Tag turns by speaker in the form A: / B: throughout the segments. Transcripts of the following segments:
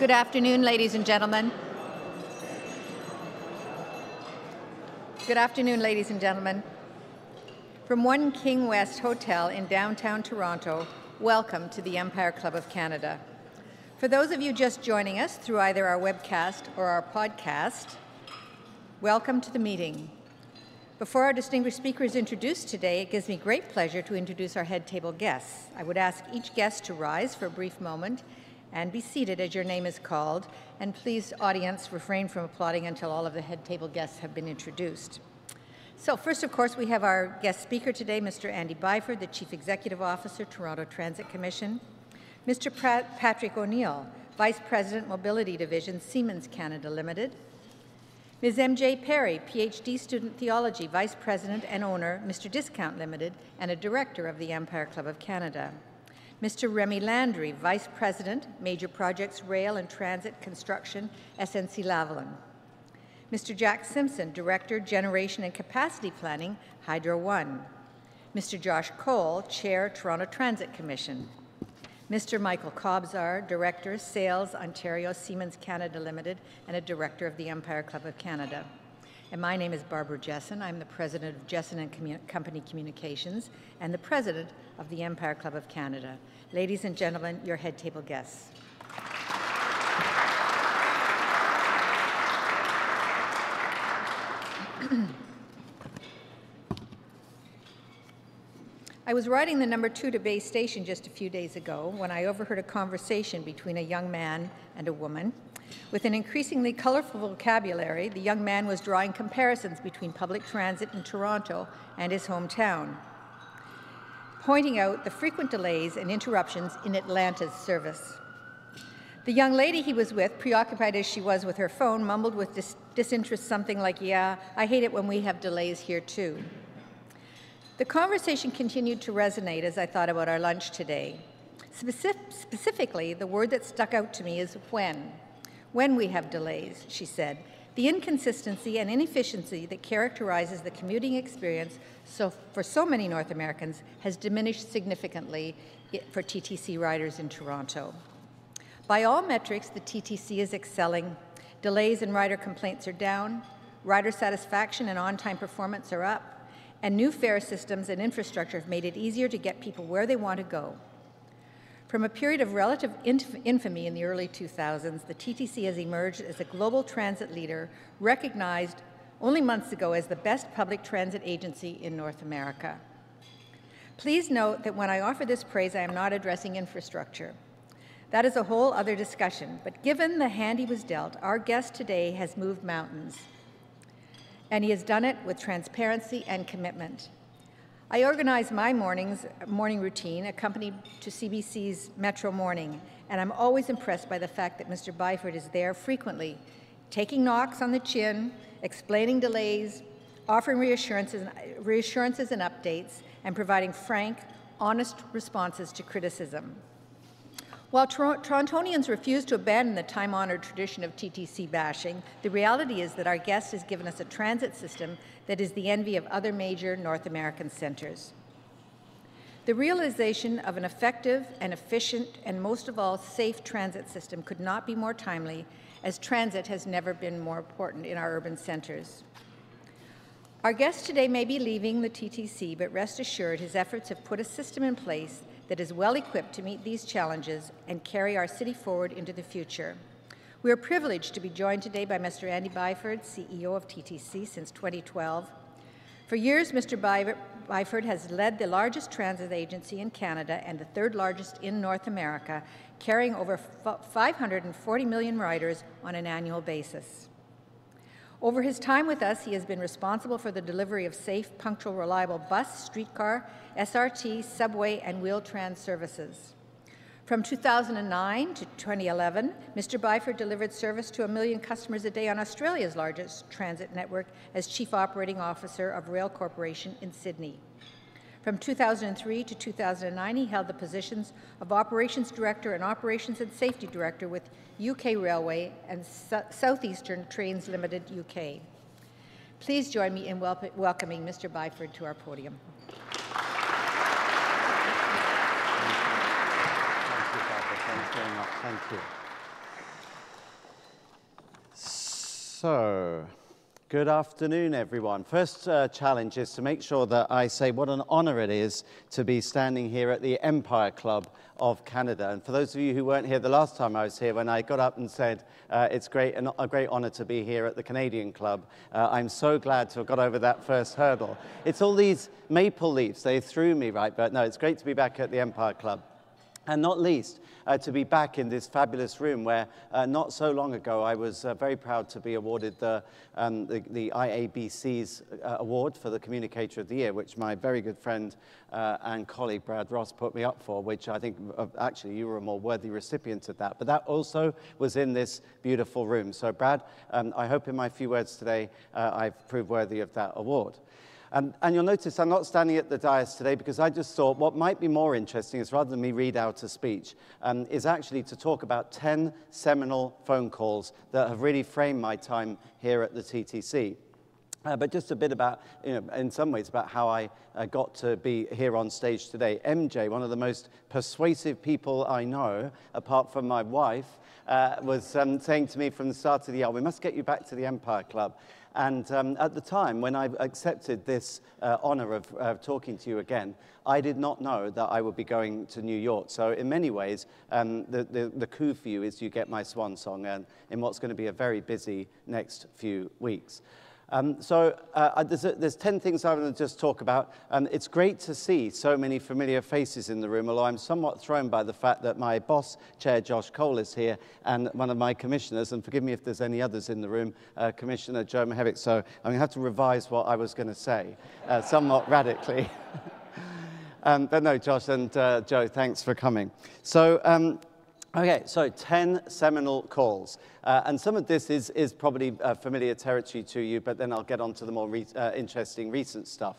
A: Good afternoon, ladies and gentlemen. Good afternoon, ladies and gentlemen. From One King West Hotel in downtown Toronto, welcome to the Empire Club of Canada. For those of you just joining us through either our webcast or our podcast, welcome to the meeting. Before our distinguished speaker is introduced today, it gives me great pleasure to introduce our head table guests. I would ask each guest to rise for a brief moment and be seated as your name is called. And please, audience, refrain from applauding until all of the head table guests have been introduced. So first, of course, we have our guest speaker today, Mr. Andy Byford, the Chief Executive Officer, Toronto Transit Commission. Mr. Patrick O'Neill, Vice President, Mobility Division, Siemens Canada Limited. Ms. M.J. Perry, PhD student theology, Vice President and owner, Mr. Discount Limited, and a Director of the Empire Club of Canada. Mr. Remy Landry, Vice President, Major Projects Rail and Transit Construction, SNC Lavalin. Mr. Jack Simpson, Director, Generation and Capacity Planning, Hydro One. Mr. Josh Cole, Chair, Toronto Transit Commission. Mr. Michael Kobzar, Director, Sales, Ontario Siemens Canada Limited, and a Director of the Empire Club of Canada. And my name is Barbara Jessen. I'm the President of Jessen and Commun Company Communications and the President of the Empire Club of Canada. Ladies and gentlemen, your head table guests. I was riding the number two to Bay Station just a few days ago when I overheard a conversation between a young man and a woman. With an increasingly colorful vocabulary, the young man was drawing comparisons between public transit in Toronto and his hometown pointing out the frequent delays and interruptions in Atlanta's service. The young lady he was with, preoccupied as she was with her phone, mumbled with dis disinterest something like, Yeah, I hate it when we have delays here too. The conversation continued to resonate as I thought about our lunch today. Specific specifically, the word that stuck out to me is when. When we have delays, she said, the inconsistency and inefficiency that characterizes the commuting experience so for so many North Americans has diminished significantly for TTC riders in Toronto. By all metrics, the TTC is excelling. Delays and rider complaints are down, rider satisfaction and on-time performance are up, and new fare systems and infrastructure have made it easier to get people where they want to go. From a period of relative inf infamy in the early 2000s, the TTC has emerged as a global transit leader recognized only months ago as the best public transit agency in North America. Please note that when I offer this praise, I am not addressing infrastructure. That is a whole other discussion, but given the hand he was dealt, our guest today has moved mountains. And he has done it with transparency and commitment. I organize my mornings, morning routine accompanied to CBC's Metro Morning, and I'm always impressed by the fact that Mr. Byford is there frequently, taking knocks on the chin, explaining delays, offering reassurances, reassurances and updates, and providing frank, honest responses to criticism. While Tor Torontonians refuse to abandon the time-honored tradition of TTC bashing, the reality is that our guest has given us a transit system that is the envy of other major North American centers. The realization of an effective and efficient and most of all safe transit system could not be more timely as transit has never been more important in our urban centers. Our guest today may be leaving the TTC, but rest assured his efforts have put a system in place that is well equipped to meet these challenges and carry our city forward into the future. We are privileged to be joined today by Mr. Andy Byford, CEO of TTC since 2012. For years, Mr. Byford has led the largest transit agency in Canada and the third largest in North America, carrying over 540 million riders on an annual basis. Over his time with us, he has been responsible for the delivery of safe, punctual, reliable bus, streetcar, SRT, subway, and Wheel-Trans services. From 2009 to 2011, Mr. Byford delivered service to a million customers a day on Australia's largest transit network as Chief Operating Officer of Rail Corporation in Sydney. From 2003 to 2009, he held the positions of Operations Director and Operations and Safety Director with UK Railway and Southeastern Trains Limited UK. Please join me in wel welcoming Mr. Byford to our podium.
B: Thank you. So, good afternoon, everyone. First uh, challenge is to make sure that I say what an honor it is to be standing here at the Empire Club of Canada. And for those of you who weren't here the last time I was here, when I got up and said uh, it's great and a great honor to be here at the Canadian Club, uh, I'm so glad to have got over that first hurdle. It's all these maple leaves, they threw me, right? But no, it's great to be back at the Empire Club. And not least, uh, to be back in this fabulous room where uh, not so long ago I was uh, very proud to be awarded the, um, the, the, IABC's uh, award for the Communicator of the Year, which my very good friend uh, and colleague Brad Ross put me up for, which I think uh, actually you were a more worthy recipient of that. But that also was in this beautiful room. So Brad, um, I hope in my few words today I've proved worthy of that award. Um, and you'll notice I'm not standing at the dais today because I just thought what might be more interesting is rather than me read out a speech, um, is actually to talk about 10 seminal phone calls that have really framed my time here at the TTC. Uh, but just a bit about, you know, in some ways, about how I uh, got to be here on stage today. MJ, one of the most persuasive people I know, apart from my wife, uh, was um, saying to me from the start of the year, we must get you back to the Empire Club. And um, at the time, when I accepted this uh, honor of uh, talking to you again, I did not know that I would be going to New York. So in many ways, um, the, the, the coup for you is you get my swan song and in what's going to be a very busy next few weeks. Um, so uh, there's, a, there's 10 things I want to just talk about. Um, it's great to see so many familiar faces in the room, although I'm somewhat thrown by the fact that my boss, Chair Josh Cole, is here, and one of my commissioners, and forgive me if there's any others in the room, uh, Commissioner Joe Mihevc. So I'm going to have to revise what I was going to say uh, somewhat radically. um, but no, Josh and uh, Joe, thanks for coming. So um, Okay, so 10 seminal calls. Uh, and some of this is, is probably uh, familiar territory to you, but then I'll get on to the more re uh, interesting recent stuff.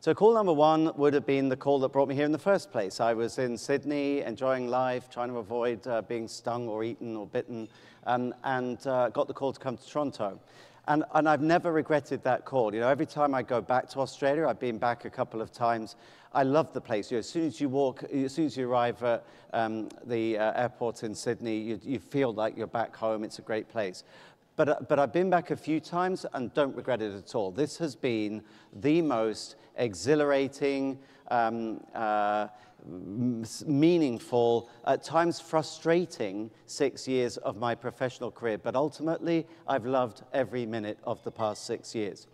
B: So call number one would have been the call that brought me here in the first place. I was in Sydney, enjoying life, trying to avoid uh, being stung or eaten or bitten, um, and uh, got the call to come to Toronto. And, and I've never regretted that call. You know, every time I go back to Australia, I've been back a couple of times, I love the place. You know, as soon as you walk, as soon as you arrive at um, the uh, airport in Sydney, you, you feel like you're back home. It's a great place. But, uh, but I've been back a few times and don't regret it at all. This has been the most exhilarating, um, uh, meaningful, at times frustrating six years of my professional career. But ultimately, I've loved every minute of the past six years.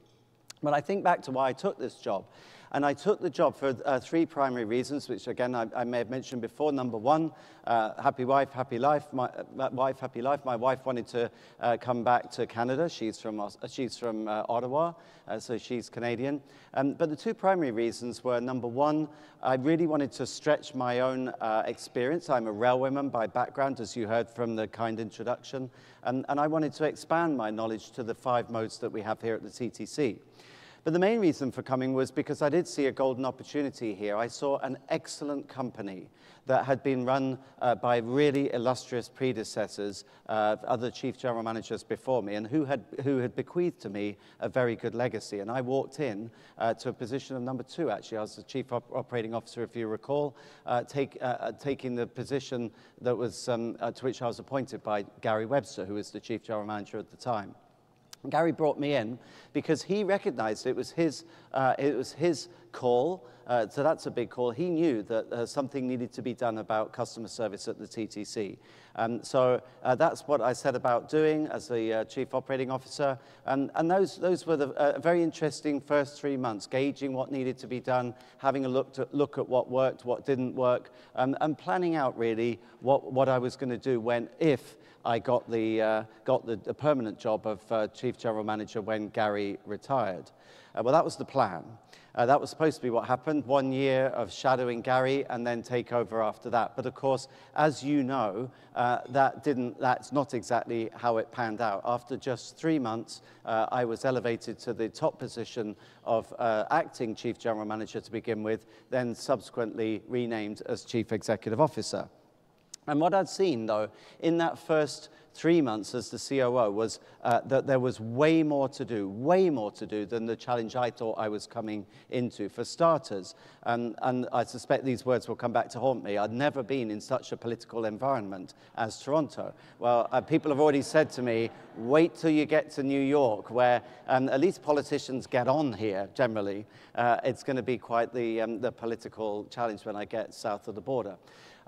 B: But I think back to why I took this job. And I took the job for uh, three primary reasons, which again I, I, may have mentioned before. Number one, uh, happy wife, happy life. My uh, wife, happy life. My wife wanted to uh, come back to Canada. She's from, she's from uh, Ottawa, uh, so she's Canadian. Um, but the two primary reasons were number one, I really wanted to stretch my own experience. I'm a railwayman by background, as you heard from the kind introduction. And, and I wanted to expand my knowledge to the five modes that we have here at the TTC. But the main reason for coming was because I did see a golden opportunity here. I saw an excellent company that had been run uh, by really illustrious predecessors, uh, other chief general managers before me, and who had, who had bequeathed to me a very good legacy. And I walked in uh, to a position of number two, actually. I was the chief op operating officer, if you recall, uh, take, uh, uh, taking the position that was, um, to which I was appointed by Gary Webster, who was the chief general manager at the time. Gary brought me in because he recognized it was his, uh, it was his call. Uh, so that's a big call. He knew that uh, something needed to be done about customer service at the TTC. Um, so uh, that's what I set about doing as the uh, chief operating officer. And, and those, those were the uh, very interesting first three months, gauging what needed to be done, having a look, to, look at what worked, what didn't work, um, and planning out really what, what I was going to do when, if I got the, uh, got the, the, permanent job of uh, Chief General Manager when Gary retired. Uh, well, that was the plan. Uh, that was supposed to be what happened, one year of shadowing Gary and then take over after that. But of course, as you know, uh, that didn't, that's not exactly how it panned out. After just three months, uh, I was elevated to the top position of acting Chief General Manager to begin with, then subsequently renamed as Chief Executive Officer. And what I'd seen, though, in that first three months as the COO was uh, that there was way more to do, way more to do than the challenge I thought I was coming into. For starters, and I suspect these words will come back to haunt me, I'd never been in such a political environment as Toronto. Well, uh, people have already said to me, wait till you get to New York, where um, at least politicians get on here generally. Uh, it's going to be quite the, um, the political challenge when I get south of the border.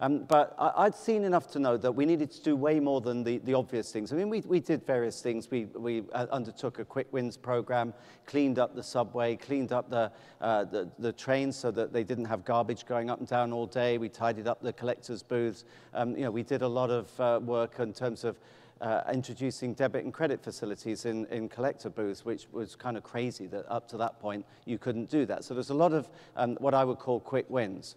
B: Um, but I, would seen enough to know that we needed to do way more than the, the obvious things. I mean, we, we did various things. We, we uh, undertook a quick wins program, cleaned up the subway, cleaned up the, uh, the, the, trains so that they didn't have garbage going up and down all day. We tidied up the collectors' booths. Um, you know, we did a lot of uh, work in terms of uh, introducing debit and credit facilities in, in collector booths, which was kind of crazy that up to that point you couldn't do that. So there's a lot of um, what I would call quick wins.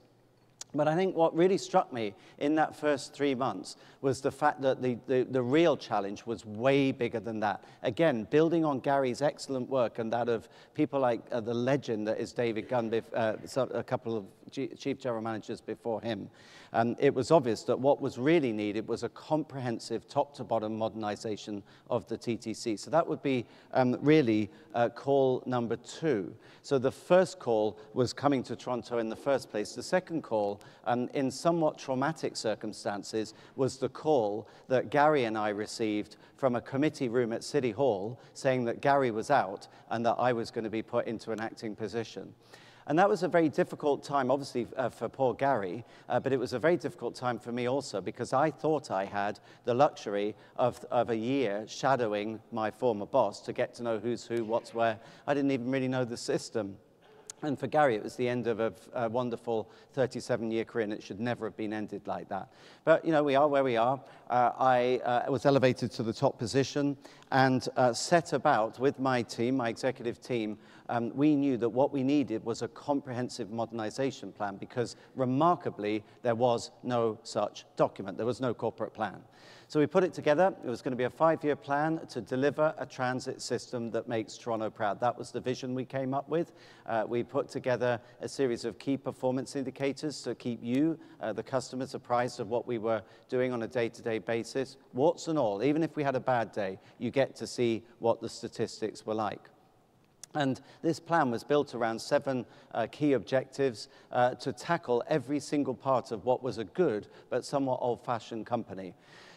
B: But I think what really struck me in that first three months was the fact that the, the, the, real challenge was way bigger than that. Again, building on Gary's excellent work and that of people like uh, the legend that is David Gunn, uh, a couple of chief general managers before him, um, it was obvious that what was really needed was a comprehensive top-to-bottom modernization of the TTC. So that would be um, really uh, call number two. So the first call was coming to Toronto in the first place. The second call, um, in somewhat traumatic circumstances, was the call that Gary and I received from a committee room at City Hall saying that Gary was out and that I was going to be put into an acting position. And that was a very difficult time, obviously, uh, for poor Gary, uh, but it was a very difficult time for me also because I thought I had the luxury of, of a year shadowing my former boss to get to know who's who, what's where. I didn't even really know the system. And for Gary, it was the end of a, a wonderful 37-year career, and it should never have been ended like that. But, you know, we are where we are. Uh, I uh, was elevated to the top position and uh, set about with my team, my executive team, um, we knew that what we needed was a comprehensive modernization plan because, remarkably, there was no such document. There was no corporate plan. So we put it together. It was going to be a five-year plan to deliver a transit system that makes Toronto proud. That was the vision we came up with. Uh, we put together a series of key performance indicators to keep you, uh, the customers, apprised of what we were doing on a day-to-day -day basis. Warts and all, even if we had a bad day, you get to see what the statistics were like. And this plan was built around seven uh, key objectives uh, to tackle every single part of what was a good but somewhat old-fashioned company.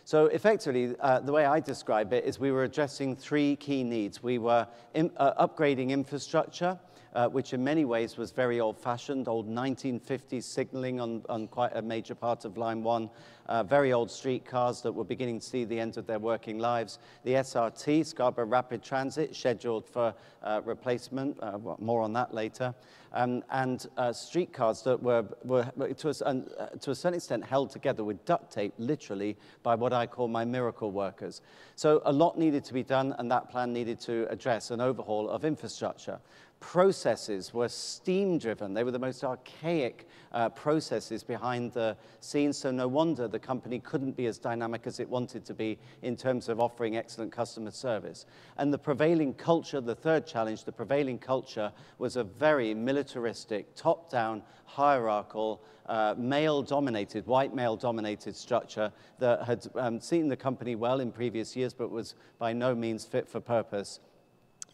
B: So effectively, uh, the way I describe it is we were addressing three key needs. We were in, uh, upgrading infrastructure, uh, which in many ways was very old-fashioned, old 1950s signaling on, on quite a major part of Line 1, uh, very old streetcars that were beginning to see the end of their working lives. The SRT, Scarborough Rapid Transit, scheduled for uh, replacement, uh, well, more on that later, um, and uh, streetcars that were, were to, a, uh, to a certain extent held together with duct tape, literally, by what I call my miracle workers. So a lot needed to be done, and that plan needed to address an overhaul of infrastructure processes were steam driven. They were the most archaic uh, processes behind the scenes, so no wonder the company couldn't be as dynamic as it wanted to be in terms of offering excellent customer service. And the prevailing culture, the third challenge, the prevailing culture was a very militaristic, top down, hierarchical, uh, male dominated, white male dominated structure that had um, seen the company well in previous years but was by no means fit for purpose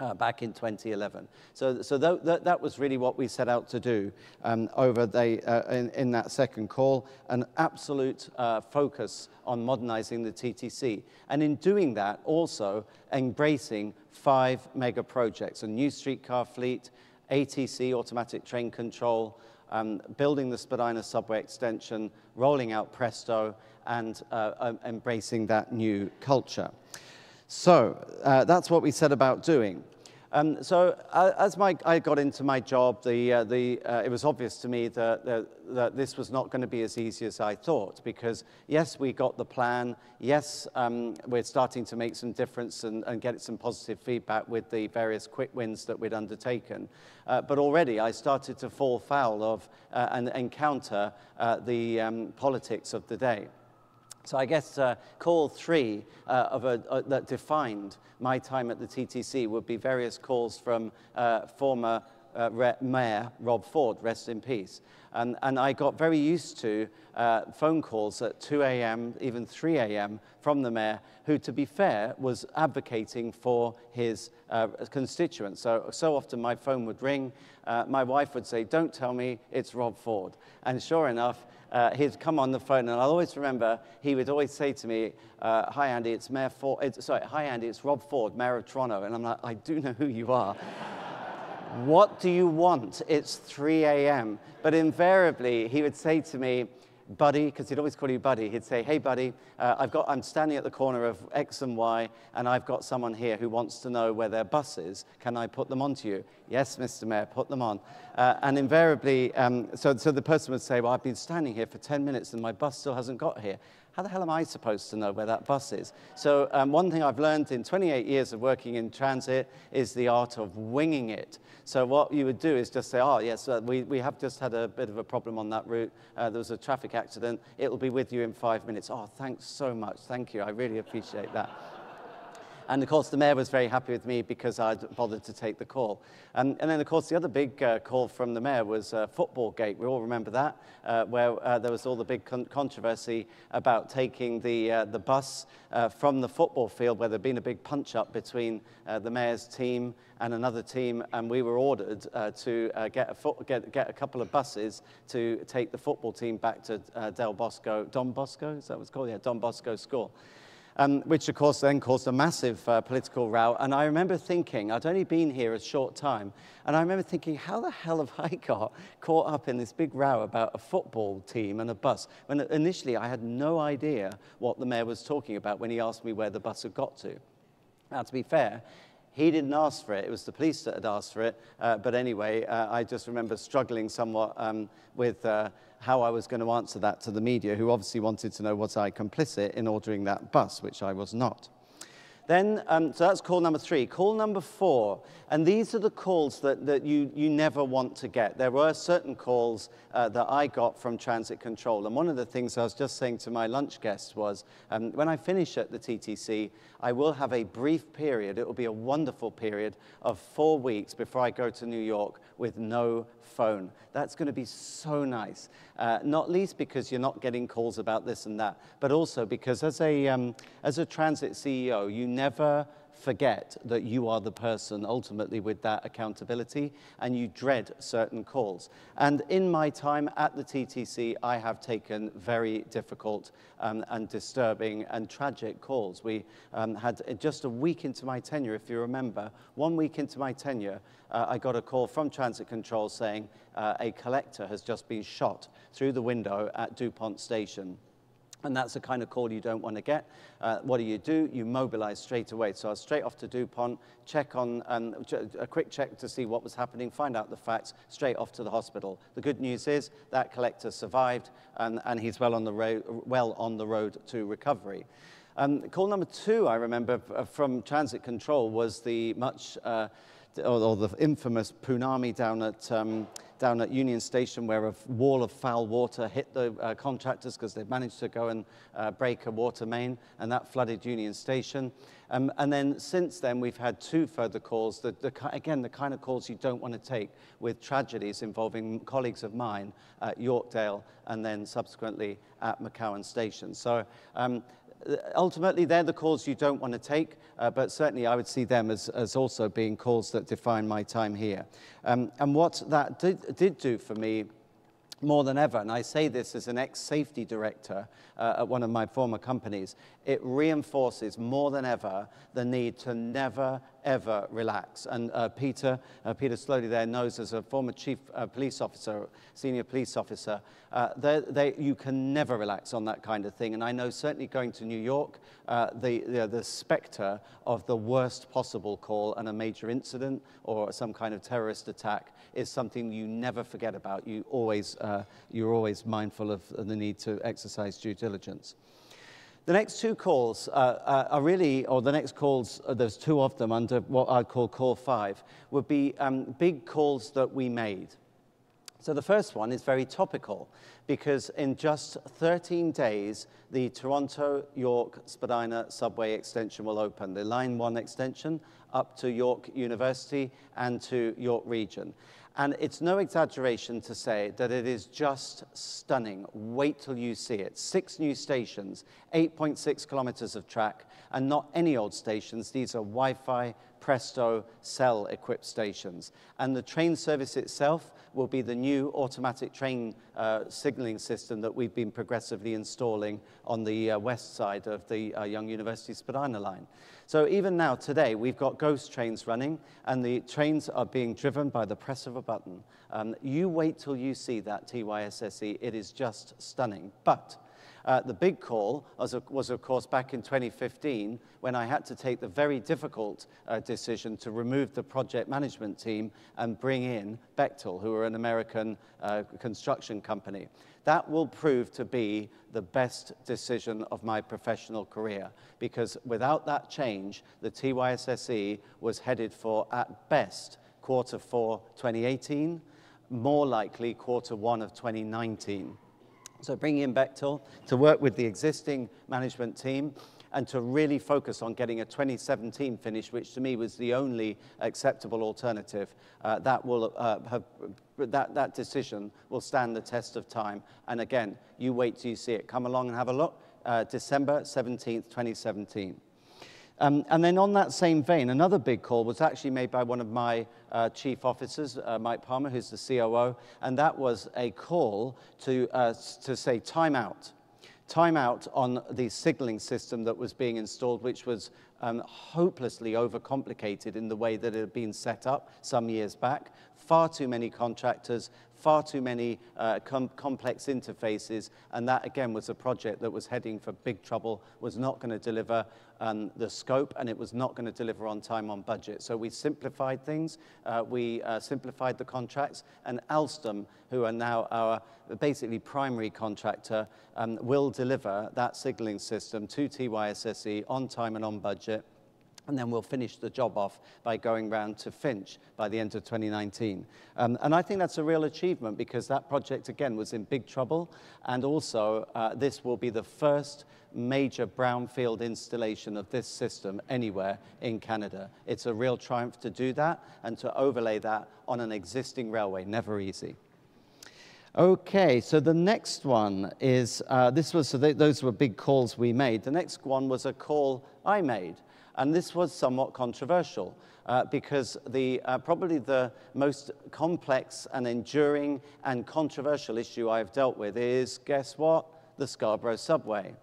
B: uh, back in 2011. So, so that, that, that, was really what we set out to do um, over the, uh, in, in, that second call, an absolute uh, focus on modernizing the TTC. And in doing that, also embracing five mega projects, a new streetcar fleet, ATC, automatic train control, um, building the Spadina subway extension, rolling out Presto, and uh, um, embracing that new culture. So uh, that's what we set about doing. Um, so uh, as my, I got into my job, the, uh, the, uh, it was obvious to me that, that, that this was not going to be as easy as I thought because, yes, we got the plan. Yes, um, we're starting to make some difference and, and, get some positive feedback with the various quick wins that we'd undertaken. Uh, but already I started to fall foul of uh, and encounter the um, politics of the day. So I guess uh, call three uh, of a, uh, that defined my time at the TTC would be various calls from uh, former uh, Mayor Rob Ford, rest in peace. And, and I got very used to phone calls at 2 a.m., even 3 a.m. from the mayor, who, to be fair, was advocating for his constituents. So, so often my phone would ring. My wife would say, Don't tell me it's Rob Ford. And sure enough, uh, he'd come on the phone, and I'll always remember he would always say to me, uh, "Hi Andy, it's Mayor Ford. It's, sorry, hi Andy, it's Rob Ford, Mayor of Toronto." And I'm like, "I do know who you are." what do you want? It's 3 a.m. But invariably, he would say to me, buddy, because he'd always call you buddy, he'd say, hey, buddy, uh, I've got, I'm standing at the corner of X and Y, and I've got someone here who wants to know where their bus is. Can I put them onto you? Yes, Mr. Mayor, put them on. Uh, and invariably, um, so, so the person would say, well, I've been standing here for 10 minutes and my bus still hasn't got here how the hell am I supposed to know where that bus is? So um, one thing I've learned in 28 years of working in transit is the art of winging it. So what you would do is just say, oh, yes, uh, we, we have just had a bit of a problem on that route. Uh, there was a traffic accident. It will be with you in five minutes. Oh, thanks so much. Thank you. I really appreciate that. And of course, the mayor was very happy with me because I'd bothered to take the call. Um, and then, of course, the other big uh, call from the mayor was uh, Football Gate. We all remember that, uh, where uh, there was all the big con controversy about taking the, uh, the bus uh, from the football field, where there'd been a big punch up between the mayor's team and another team, and we were ordered to get, a get, get a couple of buses to take the football team back to Del Bosco, Don Bosco, is that what it's called? Yeah, Don Bosco School um, which of course then caused a massive uh, political row. And I remember thinking, I'd only been here a short time, and I remember thinking, how the hell have I got caught up in this big row about a football team and a bus? When initially I had no idea what the mayor was talking about when he asked me where the bus had got to. Now, to be fair, he didn't ask for it. It was the police that had asked for it. Uh, but anyway, uh, I just remember struggling somewhat um, with uh, how I was going to answer that to the media, who obviously wanted to know was I complicit in ordering that bus, which I was not. Then, um, so that's call number three. Call number four, and these are the calls that, that you, you never want to get. There were certain calls uh, that I got from transit control, and one of the things I was just saying to my lunch guests was, um, when I finish at the TTC, I will have a brief period, it will be a wonderful period of four weeks before I go to New York with no phone. That's going to be so nice, uh, not least because you're not getting calls about this and that, but also because as a, um, as a transit CEO, you never forget that you are the person ultimately with that accountability and you dread certain calls. And in my time at the TTC, I have taken very difficult um, and disturbing and tragic calls. We um, had just a week into my tenure, if you remember, one week into my tenure, uh, I got a call from Transit Control saying uh, a collector has just been shot through the window at DuPont Station. And that's the kind of call you don't want to get. Uh, what do you do? You mobilize straight away. So I was straight off to DuPont, check on um, a quick check to see what was happening, find out the facts, straight off to the hospital. The good news is that collector survived and, and he's well on, the road, well on the road to recovery. Um, call number two, I remember, from Transit Control was the much, uh, or, the infamous Punami down at um, down at Union Station where a wall of foul water hit the uh, contractors because they'd managed to go and uh, break a water main and that flooded Union Station. Um, and then since then, we've had two further calls, the, the, again, the kind of calls you don't want to take with tragedies involving colleagues of mine at Yorkdale and then subsequently at McCowan Station. So um, ultimately, they're the calls you don't want to take, uh, but certainly I would see them as, as also being calls that define my time here. Um, and what that did, did do for me more than ever, and I say this as an ex-safety director uh, at one of my former companies, it reinforces more than ever the need to never, ever relax. And uh, Peter, uh, Peter Sloly there knows as a former chief uh, police officer, senior police officer, uh, they, you can never relax on that kind of thing. And I know certainly going to New York, uh, the, the, the specter of the worst possible call and a major incident or some kind of terrorist attack is something you never forget about. You always, uh, you're always mindful of the need to exercise due diligence. The next two calls uh, uh, are really, or the next calls, uh, there's two of them under what I'd call call five, would be um, big calls that we made. So the first one is very topical because in just 13 days, the Toronto York Spadina subway extension will open, the Line 1 extension up to York University and to York Region. And it's no exaggeration to say that it is just stunning. Wait till you see it. Six new stations, 8.6 kilometers of track, and not any old stations. These are Wi-Fi, Presto, cell equipped stations. And the train service itself will be the new automatic train uh, signaling system that we've been progressively installing on the uh, west side of the uh, Yonge University Spadina line. So even now, today, we've got ghost trains running, and the trains are being driven by the press of a button. Um, you wait till you see that TYSSE. It is just stunning. But uh, the big call was, was, of course, back in 2015 when I had to take the very difficult uh, decision to remove the project management team and bring in Bechtel, who are an American uh, construction company. That will prove to be the best decision of my professional career because without that change, the TYSSE was headed for, at best, quarter four 2018, more likely quarter one of 2019. So bringing in Bechtel to work with the existing management team and to really focus on getting a 2017 finish, which to me was the only acceptable alternative, uh, that, will, uh, have, that, that decision will stand the test of time. And again, you wait till you see it. Come along and have a look. Uh, December 17th, 2017. Um, and then on that same vein, another big call was actually made by one of my uh, chief officers, uh, Mike Palmer, who's the COO, and that was a call to, uh, to say time out. Time out on the signaling system that was being installed, which was um, hopelessly overcomplicated in the way that it had been set up some years back. Far too many contractors, far too many uh, com complex interfaces, and that again was a project that was heading for big trouble, was not going to deliver um, the scope, and it was not going to deliver on time on budget. So we simplified things, uh, we uh, simplified the contracts, and Alstom, who are now our basically primary contractor, um, will deliver that signaling system to TYSSE on time and on budget and then we'll finish the job off by going round to Finch by the end of 2019. Um, and I think that's a real achievement because that project, again, was in big trouble. And also, uh, this will be the first major brownfield installation of this system anywhere in Canada. It's a real triumph to do that and to overlay that on an existing railway, never easy. Okay, so the next one is, uh, this was, so th those were big calls we made. The next one was a call I made. And this was somewhat controversial uh, because the, uh, probably the most complex and enduring and controversial issue I've dealt with is, guess what? The Scarborough subway.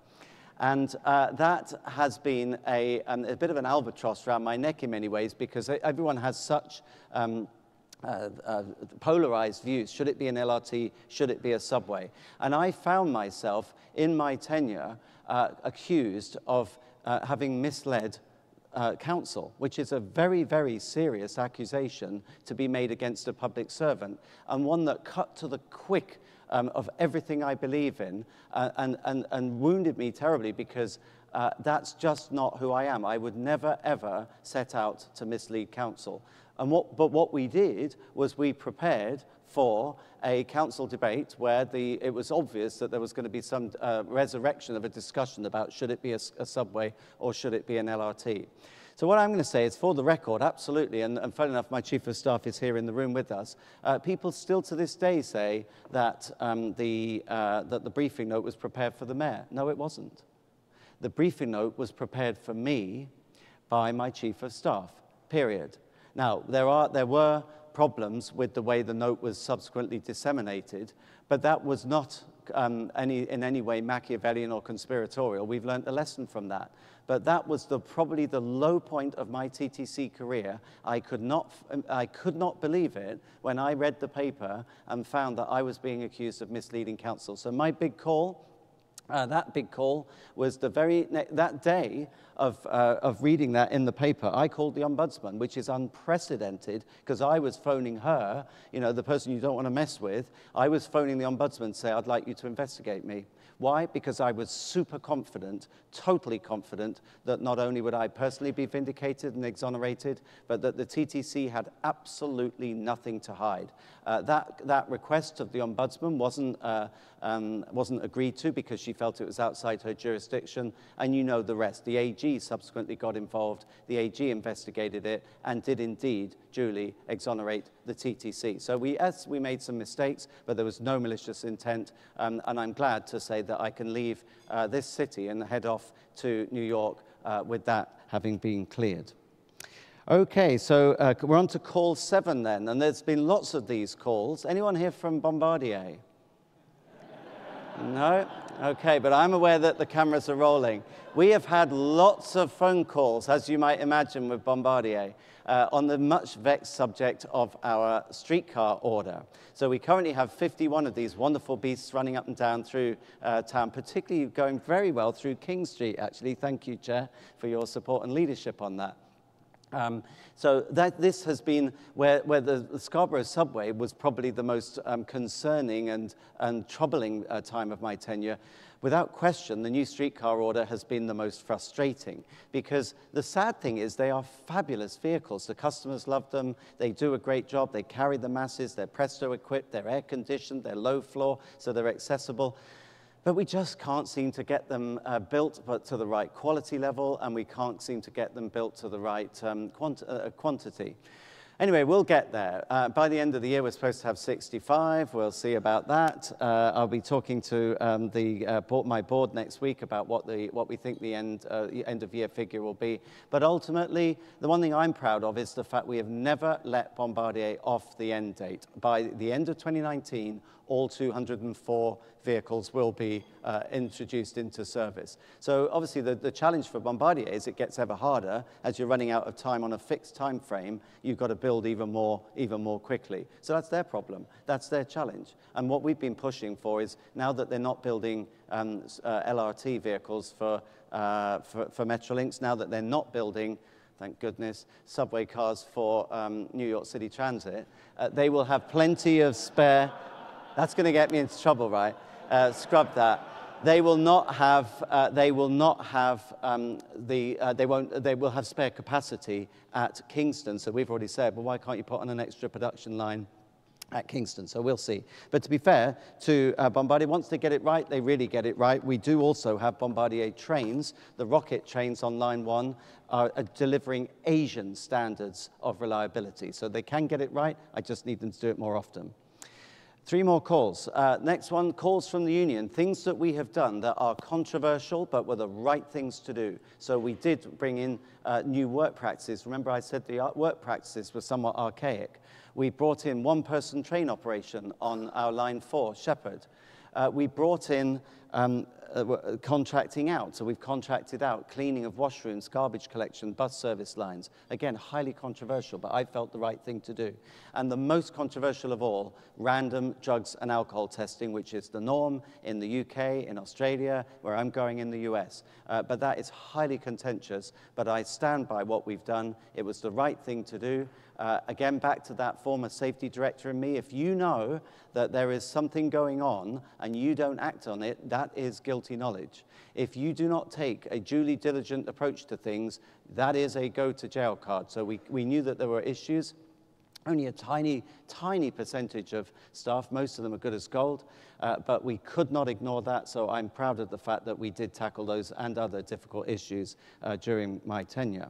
B: And uh, that has been a, um, a, bit of an albatross around my neck in many ways because everyone has such um, uh, uh, polarized views. Should it be an LRT? Should it be a subway? And I found myself in my tenure uh, accused of uh, having misled uh, council, which is a very, very serious accusation to be made against a public servant, and one that cut to the quick um, of everything I believe in uh, and, and, and wounded me terribly because uh, that's just not who I am. I would never, ever set out to mislead council. And what, but what we did was we prepared for a council debate where the, it was obvious that there was going to be some uh, resurrection of a discussion about should it be a, a, subway or should it be an LRT. So what I'm going to say is, for the record, absolutely, and, and enough, my chief of staff is here in the room with us, uh, people still to this day say that, um, the, uh, that the briefing note was prepared for the mayor. No, it wasn't. The briefing note was prepared for me by my chief of staff, period. Now, there, are, there were problems with the way the note was subsequently disseminated, but that was not um, any, in any way Machiavellian or conspiratorial. We've learned a lesson from that. But that was the, probably the low point of my TTC career. I could, not, I could not believe it when I read the paper and found that I was being accused of misleading council. So my big call uh, that big call was the very that day of, uh, of reading that in the paper. I called the ombudsman, which is unprecedented because I was phoning her, you know, the person you don't want to mess with. I was phoning the ombudsman say, I'd like you to investigate me. Why? Because I was super confident, totally confident, that not only would I personally be vindicated and exonerated, but that the TTC had absolutely nothing to hide. Uh, that, that request of the Ombudsman wasn't, uh, um, wasn't agreed to because she felt it was outside her jurisdiction, and you know the rest. The AG subsequently got involved, the AG investigated it, and did indeed, duly exonerate the TTC. So we, yes, we made some mistakes, but there was no malicious intent, um, and I'm glad to say that I can leave uh, this city and head off to New York uh, with that having been cleared. Okay, so uh, we're on to call seven then, and there's been lots of these calls. Anyone here from Bombardier? No? Okay, but I'm aware that the cameras are rolling. We have had lots of phone calls, as you might imagine, with Bombardier uh, on the much vexed subject of our streetcar order. So we currently have 51 of these wonderful beasts running up and down through uh, town, particularly going very well through King Street, actually. Thank you, Chair, for your support and leadership on that. Um, so that, this has been where, where the, Scarborough subway was probably the most um, concerning and, and troubling uh, time of my tenure. Without question, the new streetcar order has been the most frustrating because the sad thing is they are fabulous vehicles. The customers love them. They do a great job. They carry the masses. They're presto equipped. They're air conditioned. They're low floor, so they're accessible. But we just can't seem to get them uh, built but to the right quality level, and we can't seem to get them built to the right um, quant uh, quantity. Anyway, we'll get there. Uh, by the end of the year, we're supposed to have 65. We'll see about that. Uh, I'll be talking to um, the, uh, board, my board next week about what, the, what we think the end, uh, end of year figure will be. But ultimately, the one thing I'm proud of is the fact we have never let Bombardier off the end date. By the end of 2019, all 204 vehicles will be uh, introduced into service. So obviously the, the challenge for Bombardier is it gets ever harder as you're running out of time on a fixed time frame, you've got to build even more, even more quickly. So that's their problem, that's their challenge. And what we've been pushing for is now that they're not building um, uh, LRT vehicles for, uh, for, for Metrolinx, now that they're not building thank goodness, subway cars for um, New York City Transit, uh, they will have plenty of spare that's going to get me into trouble, right? Uh, scrub that. They will not have, uh, they will not have um, the, uh, they, won't, they will have spare capacity at Kingston. So we've already said, well, why can't you put on an extra production line at Kingston. So we'll see. But to be fair to uh, Bombardier, once they get it right, they really get it right. We do also have Bombardier trains. The rocket trains on line one are, are delivering Asian standards of reliability. So they can get it right. I just need them to do it more often. Three more calls. Uh, next one, calls from the union. Things that we have done that are controversial, but were the right things to do. So we did bring in uh, new work practices. Remember I said the work practices were somewhat archaic. We brought in one-person train operation on our line four, Sheppard. Uh, we brought in um, uh, uh, contracting out. So we've contracted out cleaning of washrooms, garbage collection, bus service lines. Again, highly controversial, but I felt the right thing to do. And the most controversial of all, random drugs and alcohol testing, which is the norm in the UK, in Australia, where I'm going in the US. Uh, but that is highly contentious, but I stand by what we've done. It was the right thing to do. Uh, again, back to that former safety director in me, if you know that there is something going on and you don't act on it, that is guilty knowledge. If you do not take a duly diligent approach to things, that is a go to jail card. So we, we knew that there were issues. Only a tiny, tiny percentage of staff, most of them are good as gold, uh, but we could not ignore that. So I'm proud of the fact that we did tackle those and other difficult issues uh, during my tenure.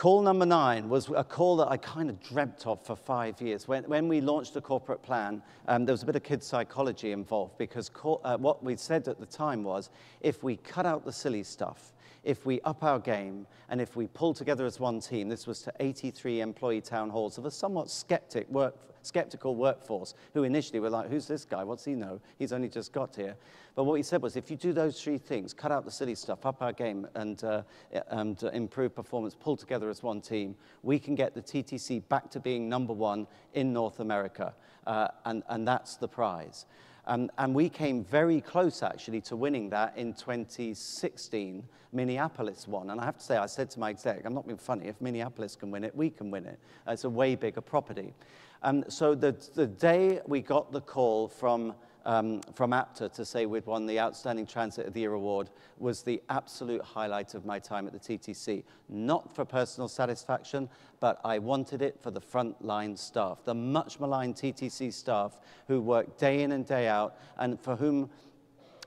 B: Call number nine was a call that I kind of dreamt of for five years. When, when we launched the corporate plan, um, there was a bit of kid psychology involved because call, uh, what we said at the time was if we cut out the silly stuff, if we up our game and if we pull together as one team, this was to 83 employee town halls of a somewhat skeptic work, skeptical workforce who initially were like, who's this guy? What's he know? He's only just got here. But what he said was, if you do those three things, cut out the silly stuff, up our game, and, uh, and uh, improve performance, pull together as one team, we can get the TTC back to being number one in North America. Uh, and, and that's the prize. Um, and we came very close, actually, to winning that in 2016. Minneapolis won. And I have to say, I said to my exec, I'm not being funny, if Minneapolis can win it, we can win it. it's a way bigger property. Um, so the, the day we got the call from um, from APTA to say we'd won the Outstanding Transit of the Year award was the absolute highlight of my time at the TTC. Not for personal satisfaction, but I wanted it for the frontline staff, the much maligned TTC staff who work day in and day out and for whom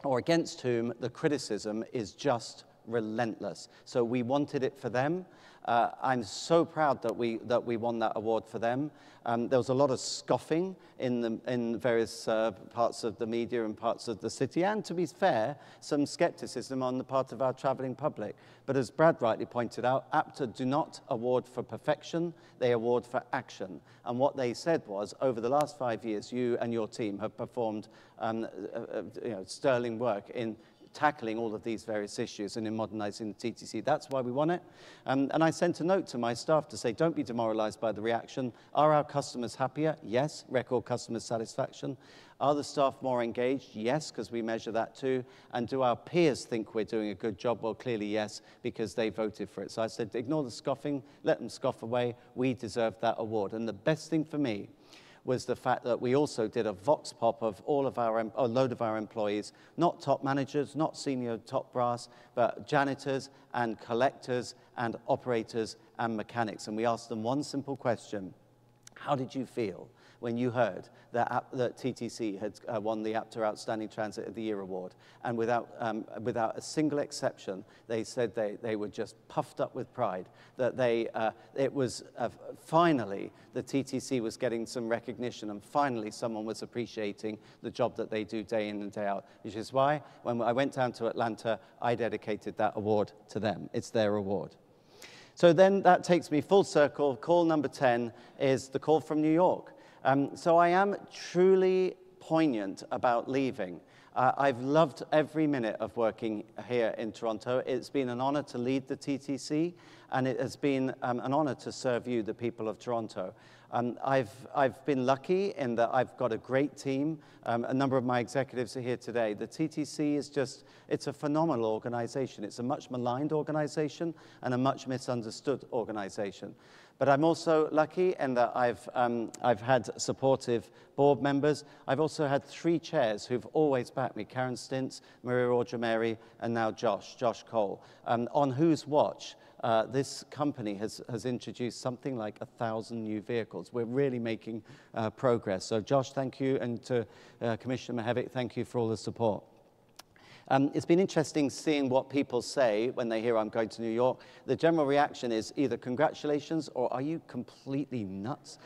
B: or against whom the criticism is just relentless. So we wanted it for them. Uh, I'm so proud that we, that we won that award for them. Um, there was a lot of scoffing in, the, in various uh, parts of the media and parts of the city, and to be fair, some skepticism on the part of our travelling public. But as Brad rightly pointed out, APTA do not award for perfection, they award for action. And what they said was, over the last five years, you and your team have performed um, uh, uh, you know, sterling work in tackling all of these various issues and in modernizing the TTC. That's why we want it. Um, and I sent a note to my staff to say, don't be demoralized by the reaction. Are our customers happier? Yes, record customer satisfaction. Are the staff more engaged? Yes, because we measure that too. And do our peers think we're doing a good job? Well, clearly yes, because they voted for it. So I said, ignore the scoffing, let them scoff away. We deserve that award. And the best thing for me was the fact that we also did a vox pop of all of our, a load of our employees, not top managers, not senior top brass, but janitors and collectors and operators and mechanics. And we asked them one simple question. How did you feel when you heard that, that TTC had uh, won the APTA Outstanding Transit of the Year award. And without, um, without a single exception, they said they, they were just puffed up with pride, that they, uh, it was uh, finally the TTC was getting some recognition and finally someone was appreciating the job that they do day in and day out, which is why when I went down to Atlanta, I dedicated that award to them. It's their award. So then that takes me full circle. Call number 10 is the call from New York. Um, so I am truly poignant about leaving. Uh, I've loved every minute of working here in Toronto. It's been an honor to lead the TTC, and it has been um, an honor to serve you, the people of Toronto. Um, I've, I've been lucky in that I've got a great team. Um, a number of my executives are here today. The TTC is just, it's a phenomenal organization. It's a much maligned organization and a much misunderstood organization. But I'm also lucky in that I've, um, I've had supportive board members. I've also had three chairs who've always backed me, Karen Stintz, Maria Audra and now Josh, Josh Colle, um, on whose watch uh, this company has, has introduced something like a thousand new vehicles. We're really making uh, progress. So Josh, thank you, and to uh, Commissioner Mihevc, thank you for all the support. Um, it's been interesting seeing what people say when they hear I'm going to New York. The general reaction is either congratulations or are you completely nuts?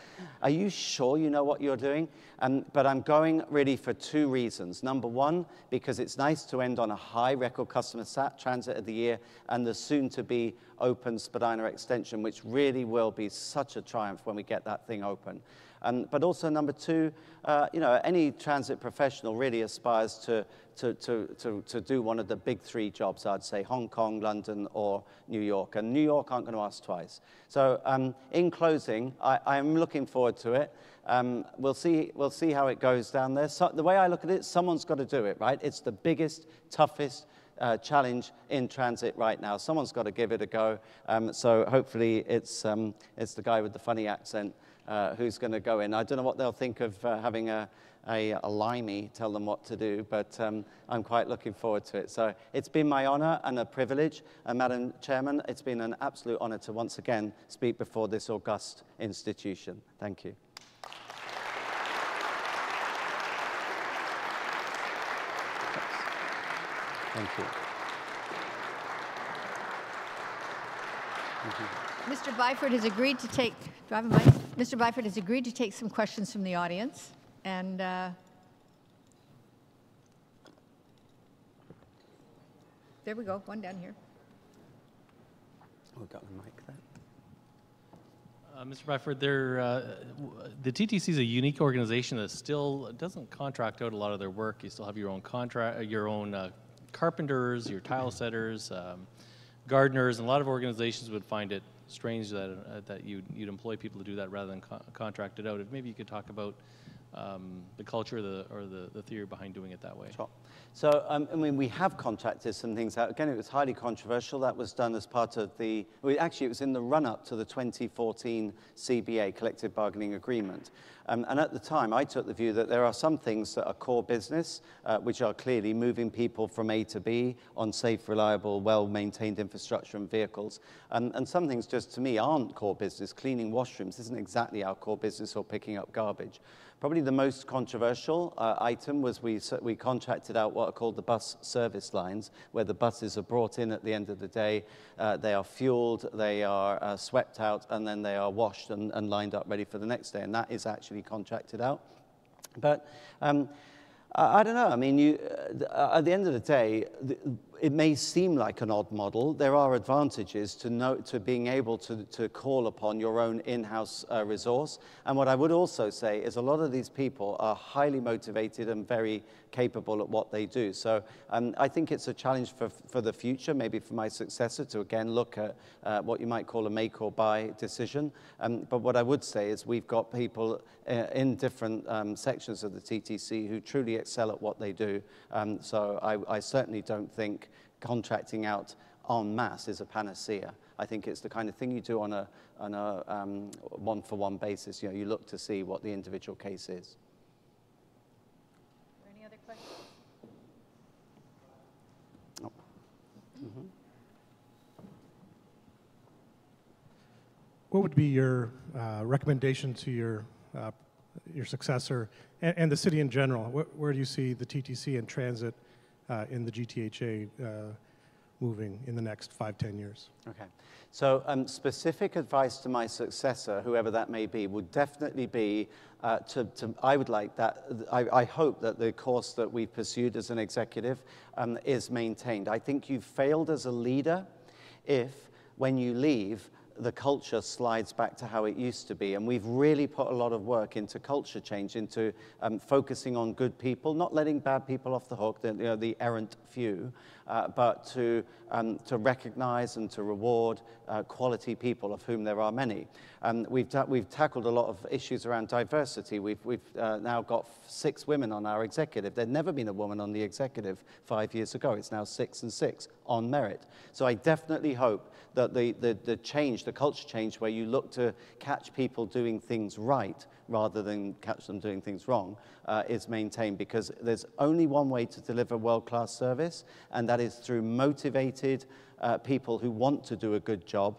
B: Are you sure you know what you're doing? Um, but I'm going really for two reasons. Number one, because it's nice to end on a high record customer sat transit of the year and the soon to be open Spadina extension, which really will be such a triumph when we get that thing open. Um, but also number two, uh, you know, any transit professional really aspires to, to, to, to, to do one of the big three jobs, I'd say Hong Kong, London, or New York. And New York aren't going to ask twice. So um, in closing, I, I'm looking forward to it. Um, we'll, see, we'll see how it goes down there. So, the way I look at it, someone's got to do it, right? It's the biggest, toughest uh, challenge in transit right now. Someone's got to give it a go. Um, so hopefully it's, um, it's the guy with the funny accent uh, who's going to go in. I don't know what they'll think of uh, having a, a, a limey tell them what to do, but um, I'm quite looking forward to it. So it's been my honor and a privilege. Uh, Madam Chairman, it's been an absolute honor to once again speak before this august institution. Thank you. Thank you.
A: Mr. Byford has agreed to take? Mr. Byford has agreed to take some questions from the audience. And uh, there we go, one down here.
B: We've got the mic there.
C: Uh, Mr. Byford, uh, the TTC is a unique organization that still doesn't contract out a lot of their work. You still have your own contract, your own uh, carpenters, your tile setters, um, gardeners, and a lot of organizations would find it strange that, uh, that you'd, you'd employ people to do that rather than co contract it out. If maybe you could talk about um, the culture the, or the, the theory behind doing it that way?
B: Sure. So, um, I mean, we have contracted some things out. Again, it was highly controversial. That was done as part of the, well, actually, it was in the run-up to the 2014 CBA, Collective Bargaining Agreement. Um, and at the time, I took the view that there are some things that are core business, uh, which are clearly moving people from A to B on safe, reliable, well-maintained infrastructure and vehicles. Um, and some things just, to me, aren't core business. Cleaning washrooms isn't exactly our core business or picking up garbage. Probably the most controversial uh, item was we, we contracted out what are called the bus service lines, where the buses are brought in at the end of the day, uh, they are fueled, they are uh, swept out, and then they are washed and, and lined up ready for the next day. And that is actually contracted out. But um, I, I don't know. I mean, you, uh, at the end of the day, the, it may seem like an odd model. There are advantages to, know, to being able to, to call upon your own in-house uh, resource. And what I would also say is a lot of these people are highly motivated and very capable at what they do. So um, I think it's a challenge for, for the future, maybe for my successor to again look at uh, what you might call a make or buy decision. Um, but what I would say is we've got people uh, in different um, sections of the TTC who truly excel at what they do. Um, so I, I certainly don't think contracting out en masse is a panacea. I think it's the kind of thing you do on a, on a um, one-for-one basis. You know, you look to see what the individual case is.
A: Any other questions?
B: Oh. Mm -hmm.
D: What would be your uh, recommendation to your uh, your successor and, and, the city in general? Where, where, do you see the TTC and transit uh, in the GTHA uh, moving in the next five, ten years?
B: Okay. So um, specific advice to my successor, whoever that may be, would definitely be uh, to, to, I would like that, I, I, hope that the course that we've pursued as an executive um, is maintained. I think you've failed as a leader if, when you leave, the culture slides back to how it used to be. And we've really put a lot of work into culture change, into um, focusing on good people, not letting bad people off the hook, the, you know, the errant few, uh, but to, um, to recognize and to reward uh, quality people, of whom there are many. Um, we've, we've tackled a lot of issues around diversity. We've, we've uh, now got six women on our executive. There'd never been a woman on the executive five years ago. It's now six and six on merit. So I definitely hope that the, the, the change, the culture change, where you look to catch people doing things right rather than catch them doing things wrong, uh, is maintained because there's only one way to deliver world-class service, and that is through motivated uh, people who want to do a good job,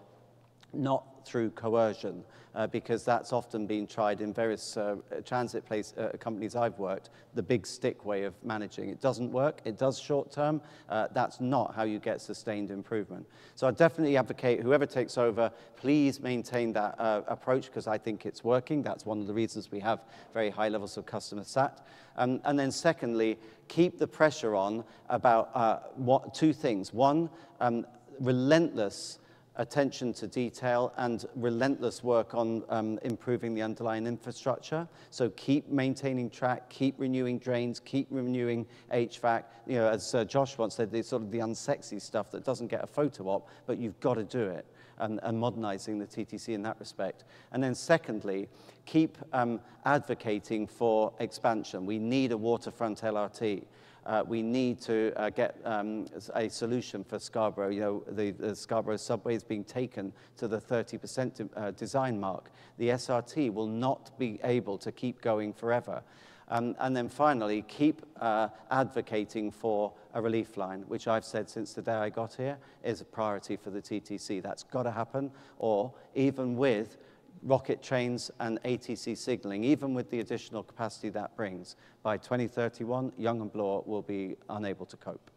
B: not through coercion uh, because that's often been tried in various uh, transit place, uh, companies I've worked, the big stick way of managing. It doesn't work, it does short term, uh, that's not how you get sustained improvement. So I definitely advocate whoever takes over, please maintain that uh, approach because I think it's working. That's one of the reasons we have very high levels of customer sat. Um, and then secondly, keep the pressure on about uh, what, two things. One, um, relentless attention to detail and relentless work on um, improving the underlying infrastructure. So keep maintaining track, keep renewing drains, keep renewing HVAC. You know, as uh, Josh once said, the sort of the unsexy stuff that doesn't get a photo op, but you've got to do it. And, and modernizing the TTC in that respect. And then secondly, keep um, advocating for expansion. We need a waterfront LRT uh, we need to uh, get um, a solution for Scarborough. You know, the, the Scarborough subway is being taken to the 30% uh, design mark. The SRT will not be able to keep going forever. Um, and then finally, keep uh, advocating for a relief line, which I've said since the day I got here is a priority for the TTC. That's got to happen, or even with rocket trains and ATC signaling, even with the additional capacity that brings. By 2031, Yonge and Bloor will be unable to cope.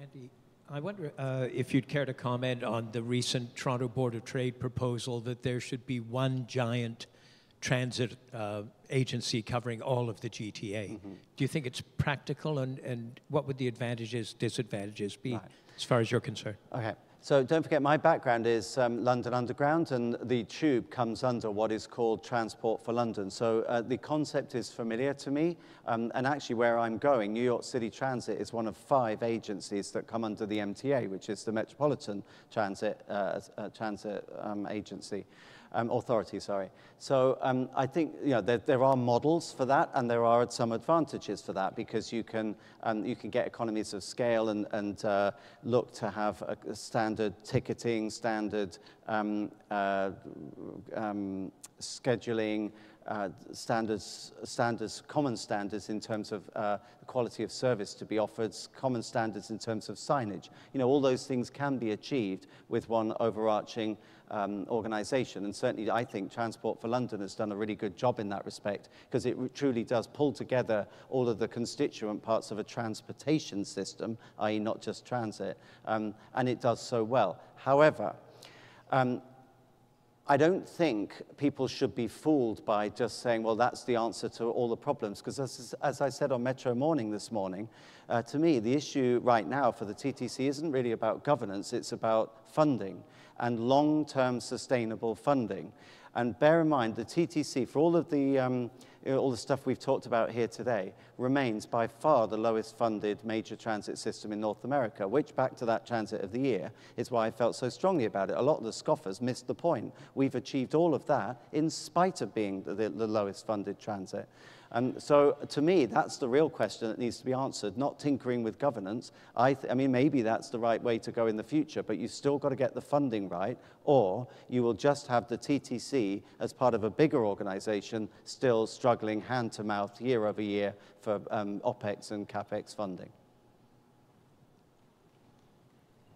E: Andy, I wonder uh, if you'd care to comment on the recent Toronto Board of Trade proposal that there should be one giant transit uh, agency covering all of the GTA. Mm -hmm. Do you think it's practical, and, and what would the advantages, disadvantages be, right. as far as you're concerned?
B: Okay. So don't forget, my background is um, London Underground, and the tube comes under what is called Transport for London. So uh, the concept is familiar to me, um, and actually where I'm going, New York City Transit is one of five agencies that come under the MTA, which is the Metropolitan Transit, uh, uh, Transit um, Agency. Um, authority, sorry. So um, I think you know, there, there are models for that, and there are some advantages for that because you can, um, you can get economies of scale and, and uh, look to have a, standard ticketing, standard um, uh, um, scheduling, uh, standards, standards, common standards in terms of uh, quality of service to be offered, common standards in terms of signage. You know, all those things can be achieved with one overarching um, organisation. And certainly I think Transport for London has done a really good job in that respect because it truly does pull together all of the constituent parts of a transportation system, i.e. not just transit, um, and it does so well. However, um, I don't think people should be fooled by just saying, well, that's the answer to all the problems. Because as, as, I said on Metro Morning this morning, uh, to me, the issue right now for the TTC isn't really about governance, it's about funding and long-term sustainable funding. And bear in mind, the TTC, for all of the, um, all the stuff we've talked about here today, remains by far the lowest funded major transit system in North America, which, back to that transit of the year, is why I felt so strongly about it. A lot of the scoffers missed the point. We've achieved all of that in spite of being the, the, lowest funded transit. And so to me, that's the real question that needs to be answered, not tinkering with governance. I, I mean, maybe that's the right way to go in the future, but you've still got to get the funding right, or you will just have the TTC as part of a bigger organization still struggling hand to mouth year over year for um, OPEX and CAPEX funding.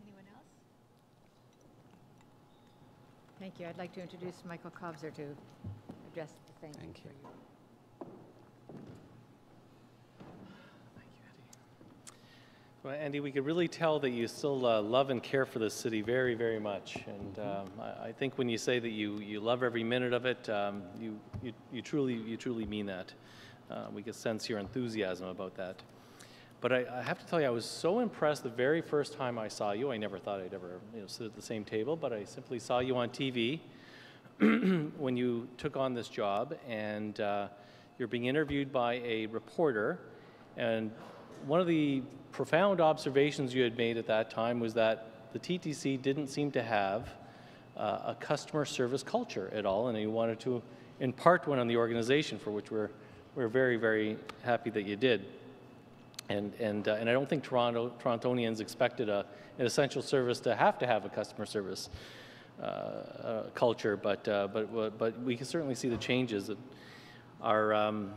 A: Anyone else? Thank you. I'd like to introduce Michael Kobzer to address the thing.
B: Thank you.
C: Well, Andy, we could really tell that you still uh, love and care for this city very, very much. And um, I, I, think when you say that you, you love every minute of it, um, you, you, you, truly, you truly mean that. Uh, we can sense your enthusiasm about that. But I, I, have to tell you, I was so impressed the very first time I saw you. I never thought I'd ever you know, sit at the same table, but I simply saw you on TV when you took on this job, and uh, you're being interviewed by a reporter. And one of the profound observations you had made at that time was that the TTC didn't seem to have uh, a customer service culture at all, and you wanted to impart one on the organization, for which we're, we're very, very happy that you did. And, and, uh, and I don't think Toronto, Torontonians expected a, an essential service to have to have a customer service uh, uh culture, but, uh, but, but we can certainly see the changes that are, um,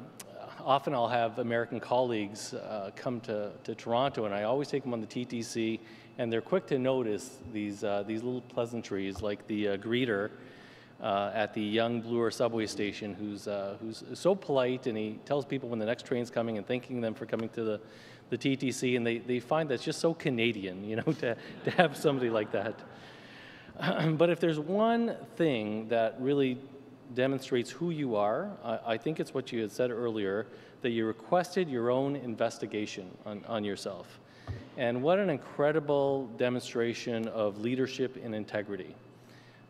C: often I'll have American colleagues uh, come to, to Toronto, and I always take them on the TTC, and they're quick to notice these, uh, these little pleasantries, like the uh, greeter uh, at the Yonge Bloor subway station, who's, uh, who's so polite, and he tells people when the next train's coming and thanking them for coming to the, the TTC, and they, they find that's just so Canadian, you know, to, to have somebody like that. but if there's one thing that really demonstrates who you are. I, I, think it's what you had said earlier, that you requested your own investigation on, on yourself. And what an incredible demonstration of leadership and integrity.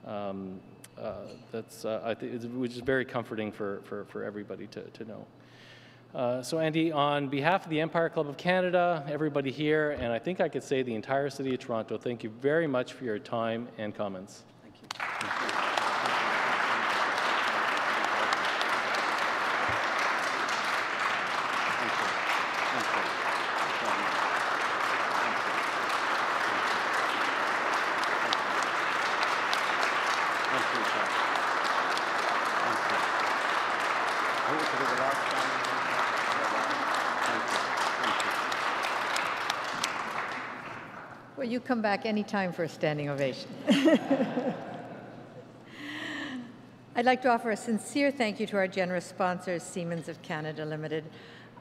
C: Um, uh, that's, uh, which is very comforting for, for, for everybody to, to know. Uh, so Andy, on behalf of the Empire Club of Canada, everybody here, and I think I could say the entire city of Toronto, thank you very much for your time and comments.
B: Thank you. Thank you.
A: Well, you come back anytime for a standing ovation. I'd like to offer a sincere thank you to our generous sponsors, Siemens of Canada Limited.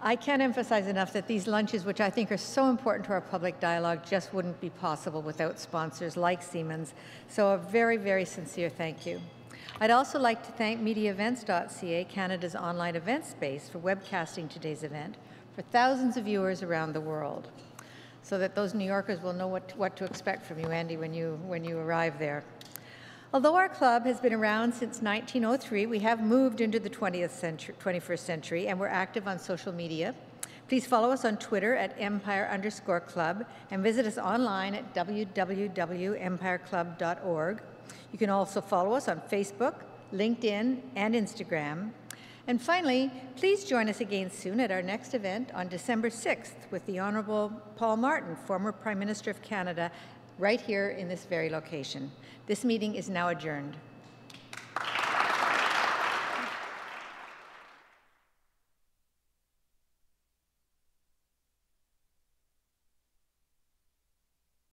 A: I can't emphasize enough that these lunches, which I think are so important to our public dialogue, just wouldn't be possible without sponsors like Siemens. So a very, very sincere thank you. I'd also like to thank MediaEvents.ca, Canada's online event space, for webcasting today's event for thousands of viewers around the world so that those New Yorkers will know what, what to expect from you, Andy, when you, when you arrive there. Although our club has been around since 1903, we have moved into the 20th century, 21st century, and we're active on social media. Please follow us on Twitter at empire underscore club and visit us online at www.empireclub.org. You can also follow us on Facebook, LinkedIn, and Instagram. And finally, please join us again soon at our next event on December 6th with the Honourable Paul Martin, former Prime Minister of Canada, right here in this very location. This meeting is now adjourned.